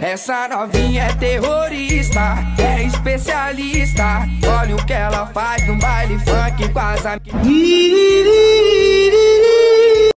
Essa novinha é terrorista, é especialista. Olha o que ela faz no baile funk com as amigas.